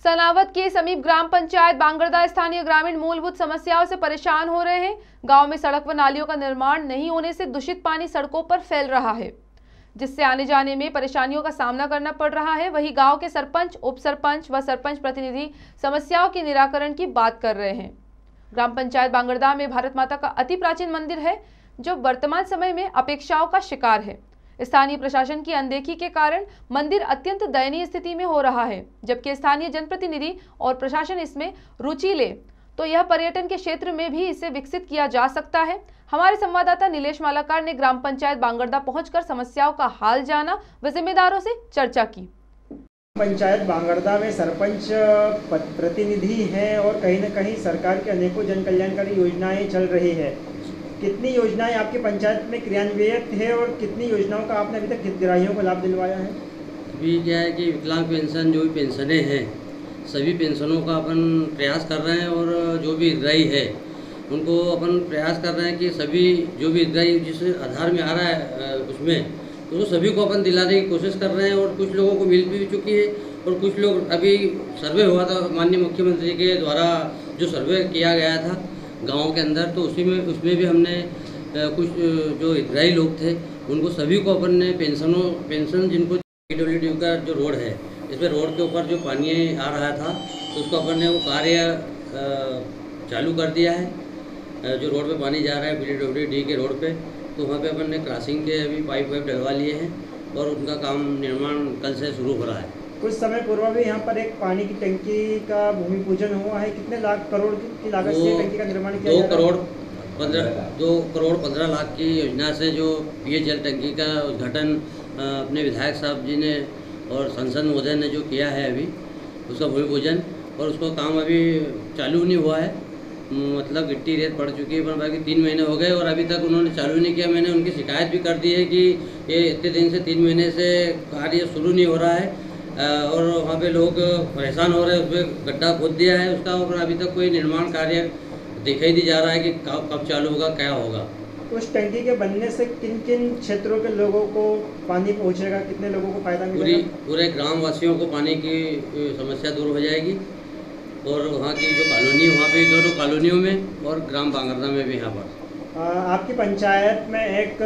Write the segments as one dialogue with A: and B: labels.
A: सनावत के समीप ग्राम पंचायत बांगरदा स्थानीय ग्रामीण मूलभूत समस्याओं से परेशान हो रहे हैं। गाँव में सड़क व नालियों का निर्माण नहीं होने से दूषित पानी सड़कों पर फैल रहा है, जिससे आने जाने में परेशानियों का सामना करना पड़ रहा है। वहीं गाँव के सरपंच उप सरपंच व सरपंच प्रतिनिधि समस्याओं के निराकरण की बात कर रहे हैं। ग्राम पंचायत बांगरदा में भारत माता का अति प्राचीन मंदिर है, जो वर्तमान समय में अपेक्षाओं का शिकार है। स्थानीय प्रशासन की अनदेखी के कारण मंदिर अत्यंत दयनीय स्थिति में हो रहा है, जबकि स्थानीय जनप्रतिनिधि और प्रशासन इसमें रुचि ले। तो यह पर्यटन के क्षेत्र में भी इसे विकसित किया जा सकता है। हमारे संवाददाता नीलेश मालाकार ने ग्राम पंचायत बांगरदा पहुंचकर समस्याओं का हाल जाना व जिम्मेदारों से चर्चा की।
B: पंचायत बांगरदा में सरपंच, प्रतिनिधि हैं और कहीं न कहीं सरकार की अनेकों जन कल्याणकारी योजनाएँ चल रही है। कितनी योजनाएँ आपकी पंचायत में क्रियान्वित है और कितनी योजनाओं का आपने अभी तक हितग्राहियों को लाभ दिलवाया है?
C: अभी क्या है कि विकलांग पेंशन, जो भी पेंशनें हैं, सभी पेंशनों का अपन प्रयास कर रहे हैं और जो भी हितग्राही है, उनको अपन प्रयास कर रहे हैं कि सभी जो भी हितग्राही जिस आधार में आ रहा है उसमें तो वो सभी को अपन दिलाने की कोशिश कर रहे हैं और कुछ लोगों को मिल भी चुकी है और कुछ लोग अभी सर्वे हुआ था माननीय मुख्यमंत्री के द्वारा जो सर्वे किया गया था। गाँव के अंदर तो उसी में, उसमें भी हमने कुछ जो हितग्राही लोग थे, उनको सभी को अपन ने पेंशनों, पेंशन जिनको पी का जो रोड है इसमें रोड के ऊपर जो पानी आ रहा था तो उसको अपन ने वो कार्य चालू कर दिया है। जो रोड पे पानी जा रहा है, पी डी के रोड पे तो वहाँ पे अपन ने क्रॉसिंग के अभी पाइप वाइप डलवा लिए हैं और उनका काम निर्माण कल से शुरू हो रहा है।
B: कुछ समय पूर्व भी यहाँ पर एक पानी की टंकी का भूमि पूजन हुआ है। कितने लाख करोड़ की लागत से टंकी का निर्माण किया
C: दो? करोड़ पंद्रह दो करोड़ पंद्रह लाख की योजना से जो पेयजल टंकी का उद्घाटन अपने विधायक साहब जी ने और संसद महोदय ने जो किया है अभी उसका भूमि पूजन और उसका काम अभी चालू नहीं हुआ है। मतलब गिट्टी रेत पड़ चुकी है पर बाकी तीन महीने हो गए और अभी तक उन्होंने चालू नहीं किया। मैंने उनकी शिकायत भी कर दी है कि ये इतने दिन से तीन महीने से कार्य शुरू नहीं हो रहा है। और वहाँ पे लोग परेशान हो रहे हैं उसमें गड्ढा खोद दिया है उसका और अभी तक कोई निर्माण कार्य दिखाई नहीं जा रहा है कि कब कब चालू होगा क्या होगा।
B: उस टंकी के बनने से किन किन क्षेत्रों के लोगों को पानी पहुँचेगा कितने लोगों को फ़ायदा
C: पूरी पूरे ग्राम वासियों को पानी की समस्या दूर हो जाएगी और वहाँ की जो कॉलोनी है, वहाँ पे दोनों कॉलोनियों में और ग्राम बांगरदा में भी यहाँ पर।
B: आपकी पंचायत में एक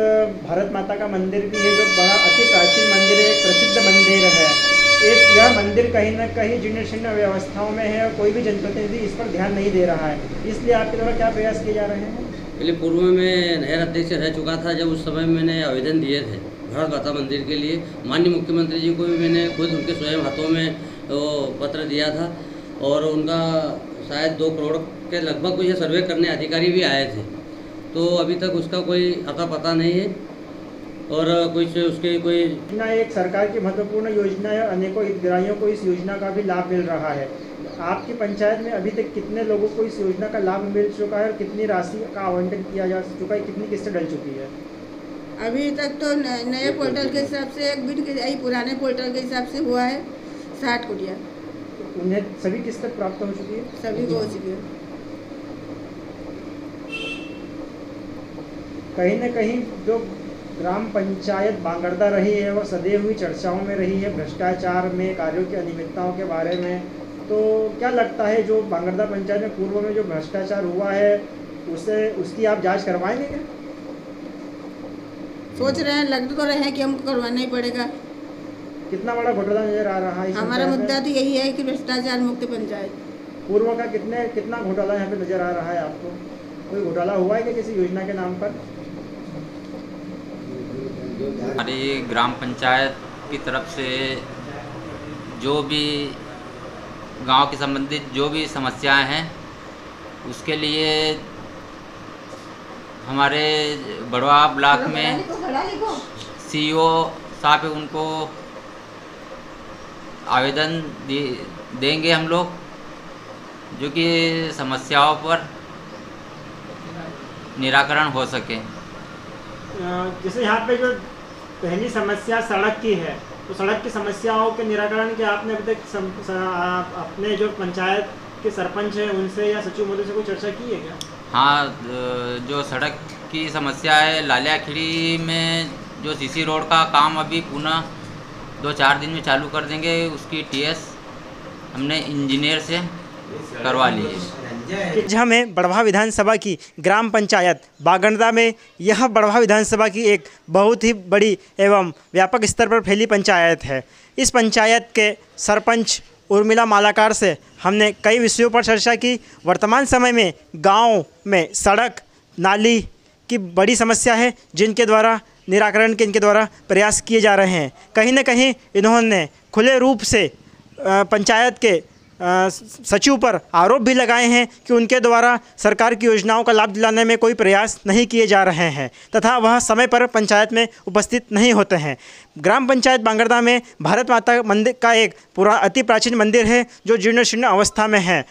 B: भारत माता का मंदिर भी है जो बड़ा अति प्राचीन मंदिर है एक प्रसिद्ध मंदिर है। इस यह मंदिर कहीं ना कहीं जीर्ण शीर्ण व्यवस्थाओं में है और कोई भी जनप्रतिनिधि इस पर ध्यान नहीं दे रहा है। इसलिए आपके द्वारा क्या प्रयास किए जा रहे हैं?
C: पहले पूर्व में नहर अध्यक्ष रह चुका था, जब उस समय मैंने आवेदन दिए थे भारत माता मंदिर के लिए। माननीय मुख्यमंत्री जी को भी मैंने खुद उनके स्वयं हाथों में वो पत्र दिया था और उनका शायद दो करोड़ के लगभग कुछ सर्वे करने अधिकारी भी आए थे। तो अभी तक उसका कोई अता पता नहीं है। और कुछ उसके कोई
B: योजना एक सरकार की महत्वपूर्ण योजना है अनेकों हितग्राहियों को इस योजना का भी लाभ मिल रहा है। आपकी पंचायत में अभी तक कितने लोगों को इस योजना का लाभ मिल चुका है और कितनी राशि का आवंटन किया जा चुका है कितनी किस्तें डल चुकी है?
D: अभी तक तो नए पोर्टल के हिसाब से एक बिट के यही पुराने पोर्टल के हिसाब से हुआ है साठ कुटिया।
B: तो उन्हें सभी किस्तें प्राप्त हो चुकी है?
D: सभी को हो चुकी है।
B: कहीं न कहीं जो ग्राम पंचायत बांगड़दा रही है और सदैव हुई चर्चाओं में रही है भ्रष्टाचार में कार्यों की अनियमितताओं के बारे में। तो क्या लगता है जो बांगड़दा पंचायत में पूर्व में जो भ्रष्टाचार हुआ है उसे उसकी आप जाँच करवाएँगे क्या?
D: सोच रहे हैं लग तो रहे हैं कि हमको करवाना ही पड़ेगा।
B: कितना बड़ा घोटाला नज़र आ रहा है
D: हमारा मुद्दा तो यही है कि भ्रष्टाचार मुक्त पंचायत।
B: पूर्व का कितने कितना घोटाला यहाँ पे नज़र आ रहा है आपको? कोई घोटाला हुआ है क्या किसी योजना के नाम पर?
E: हमारी ग्राम पंचायत की तरफ़ से जो भी गाँव के संबंधित जो भी समस्याएँ हैं उसके लिए हमारे बड़वा ब्लॉक में सीईओ साहब उनको आवेदन दे- देंगे हम लोग जो कि समस्याओं पर निराकरण हो सके।
B: जैसे यहाँ पे जो पहली समस्या सड़क की है। तो सड़क की समस्याओं के निराकरण के आपने अभी तक सम, स, आप अपने जो पंचायत के सरपंच हैं उनसे या सचिव महोदय से कोई चर्चा की है क्या?
E: हाँ जो सड़क की समस्या है लालिया खिड़ी में जो सीसी रोड का काम अभी पुनः दो चार दिन में चालू कर देंगे उसकी टीएस हमने इंजीनियर से करवा ली है।
B: जहाँ में बड़वा विधानसभा की ग्राम पंचायत बागंडा में, यह बड़वा विधानसभा की एक बहुत ही बड़ी एवं व्यापक स्तर पर फैली पंचायत है। इस पंचायत के सरपंच उर्मिला मालाकार से हमने कई विषयों पर चर्चा की। वर्तमान समय में गाँव में सड़क, नाली की बड़ी समस्या है, जिनके द्वारा निराकरण के, इनके द्वारा प्रयास किए जा रहे हैं। कहीं ना कहीं इन्होंने खुले रूप से पंचायत के सचिव पर आरोप भी लगाए हैं कि उनके द्वारा सरकार की योजनाओं का लाभ दिलाने में कोई प्रयास नहीं किए जा रहे हैं, तथा वह समय पर पंचायत में उपस्थित नहीं होते हैं। ग्राम पंचायत बांगरदा में भारत माता मंदिर का एक पूरा, अति प्राचीन मंदिर है, जो जीर्ण शीर्ण अवस्था में है।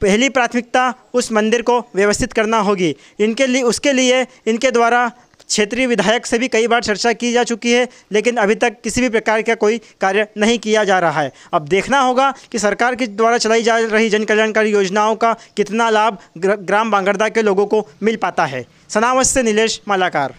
B: पहली प्राथमिकता उस मंदिर को व्यवस्थित करना होगी। इनके लिए उसके लिए इनके द्वारा क्षेत्रीय विधायक से भी कई बार चर्चा की जा चुकी है, लेकिन अभी तक किसी भी प्रकार का कोई कार्य नहीं किया जा रहा है। अब देखना होगा कि सरकार के द्वारा चलाई जा रही जन कल्याणकारी योजनाओं का कितना लाभ ग्राम बांगरदा के लोगों को मिल पाता है। सनावस से नीलेष मालाकार।